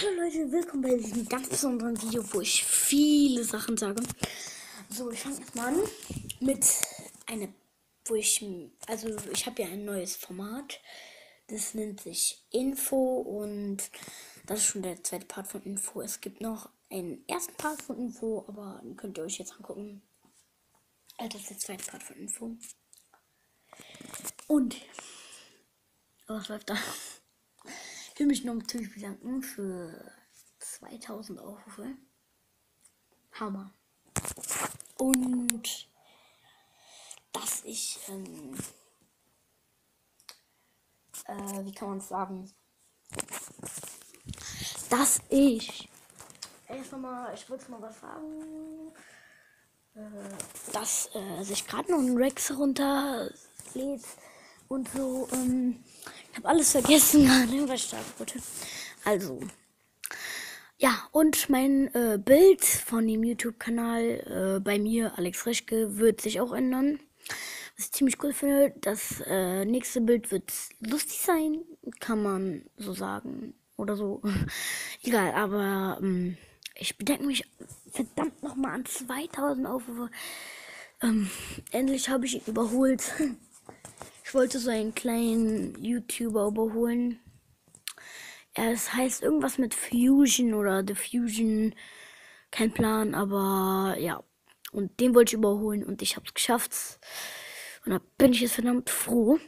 Hallo Leute, willkommen bei diesem ganz besonderen Video, wo ich viele Sachen sage. So, ich fange erstmal an mit einer, wo ich, also ich habe ja ein neues Format. Das nennt sich Info und das ist schon der zweite Part von Info. Es gibt noch einen ersten Part von Info, aber den könnt ihr euch jetzt angucken. Also das ist der zweite Part von Info. Und, was läuft da? Will mich noch natürlich bedanken für 2000 Aufrufe. Hammer. Und dass ich, ähm, äh, wie kann man es sagen? Dass ich, erst mal, ich wollte mal was sagen, äh, dass äh, sich gerade noch ein Rex runterlädt und so, ähm, ich habe alles vergessen gerade, was ich sagen wollte. Also, ja, und mein äh, Bild von dem YouTube-Kanal äh, bei mir, Alex Reschke, wird sich auch ändern. Was ich ziemlich cool finde, das äh, nächste Bild wird lustig sein, kann man so sagen. Oder so. Egal, aber ähm, ich bedenke mich verdammt nochmal an 2000 Aufrufe. Ähm, endlich habe ich ihn überholt. Ich wollte so einen kleinen YouTuber überholen. Es heißt irgendwas mit Fusion oder The Fusion. Kein Plan, aber ja. Und den wollte ich überholen und ich habe es geschafft. Und da bin ich jetzt verdammt froh.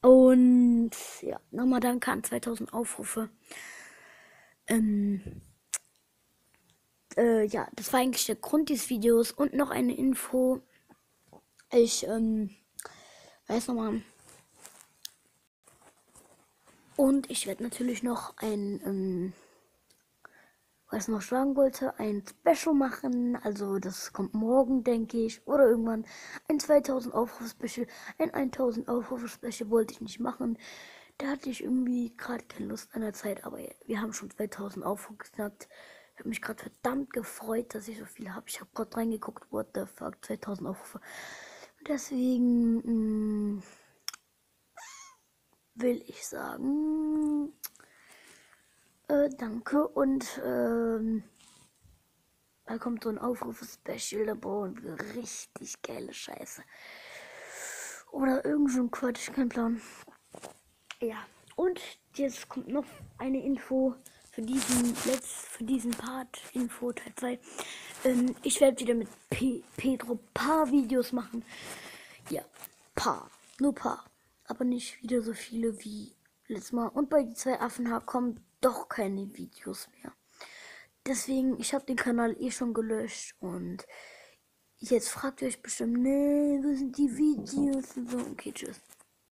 Und ja, nochmal danke an 2000 Aufrufe. Ähm, äh, ja, das war eigentlich der Grund dieses Videos. Und noch eine Info. Ich, ähm, Weiß nochmal. Und ich werde natürlich noch ein, ähm, was noch sagen wollte, ein Special machen. Also das kommt morgen, denke ich. Oder irgendwann ein 2000 Aufruf-Special. Ein 1000 Aufruf-Special wollte ich nicht machen. Da hatte ich irgendwie gerade keine Lust an der Zeit. Aber wir haben schon 2000 Aufrufe geknackt. Ich habe mich gerade verdammt gefreut, dass ich so viel habe. Ich habe gerade reingeguckt. What the fuck, 2000 Aufrufe. Deswegen mh, mm, will ich sagen, äh, danke und ähm, da kommt so ein Aufruf-Special, da bauen wir richtig geile Scheiße. Oder irgend so ein Quatsch, kein Plan. Ja, und jetzt kommt noch eine Info für diesen Let's, für diesen Part, Info Teil 2. Ähm, ich werde wieder mit P Pedro paar Videos machen. Ja, paar. Nur paar. Aber nicht wieder so viele wie letztes Mal. Und bei die zwei Affen kommen doch keine Videos mehr. Deswegen, ich habe den Kanal eh schon gelöscht und jetzt fragt ihr euch bestimmt, nee, wo sind die Videos und so. Okay, tschüss.